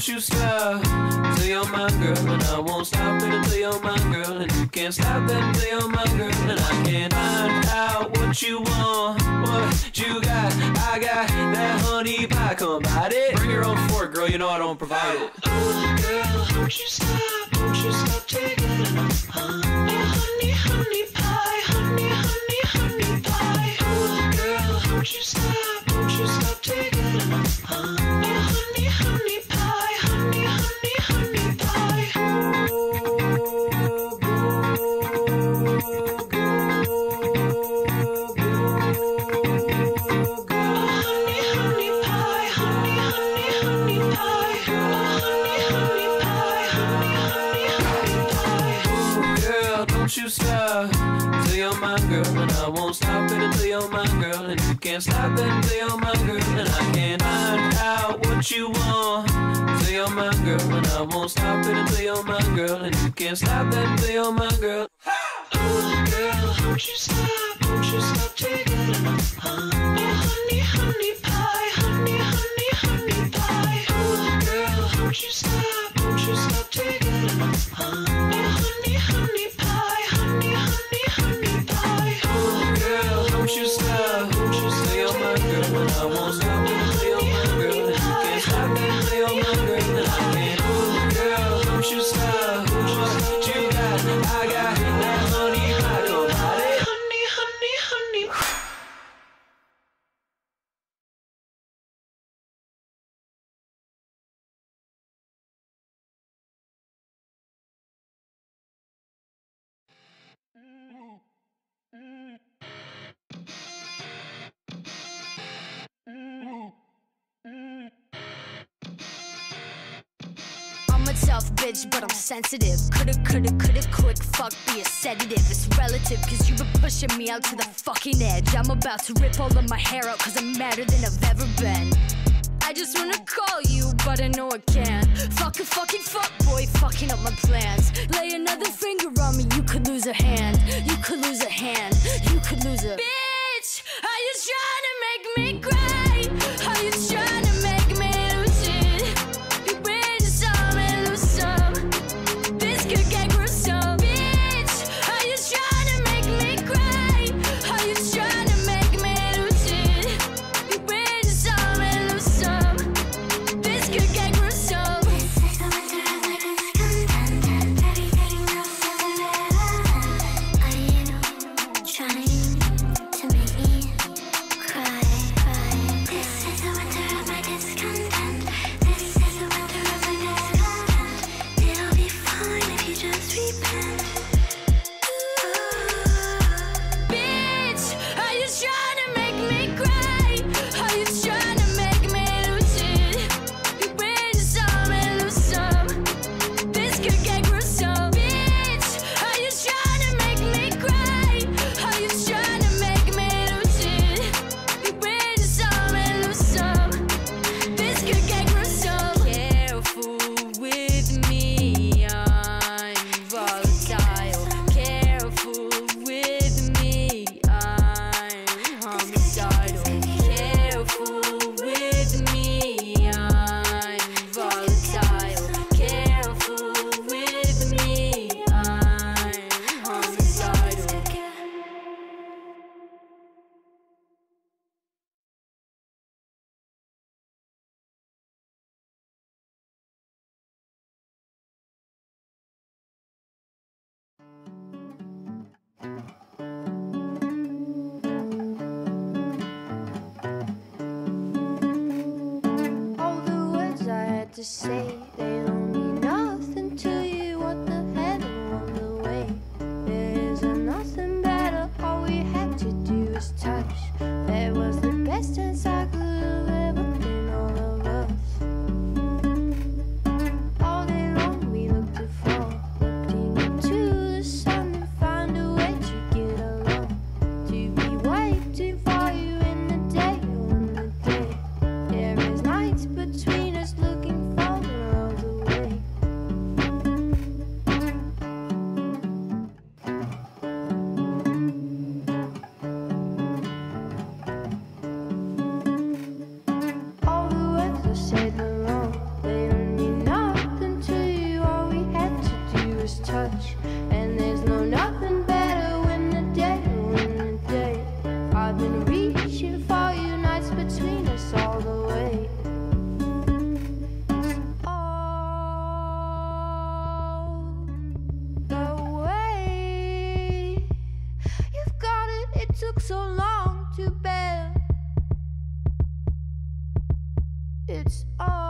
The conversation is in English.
Don't you stop. Till you're girl, and I won't stop. You're girl, and you can't stop. You're girl, and I can't find out what you want, what you got. I got that honey pie, come it. Bring girl, you know I don't provide it. Oh, girl, don't you stop, don't you stop taking it. You stop till you're my girl, and I won't stop it until you're my girl, and you can't stop it until you're my girl, and I can't find out what you want till you're my girl, and I won't stop it until you're my girl, and you can't stop it until you're my girl. Oh, girl, won't you stop? Won't you stop taking tough bitch, but I'm sensitive. Coulda, coulda, coulda, quick fuck be a sedative. It's relative, cause you've been pushing me out to the fucking edge. I'm about to rip all of my hair out, cause I'm madder than I've ever been. I just wanna call you, but I know I can't. Fuck a fucking fuck boy, fucking up my plans. Lay another finger on me, you could lose a hand. You could lose a hand, you could lose a. Bitch, are you trying to make me cry? To say, it's all